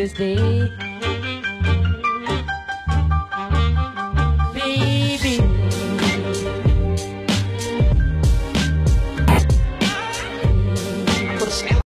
Tuesday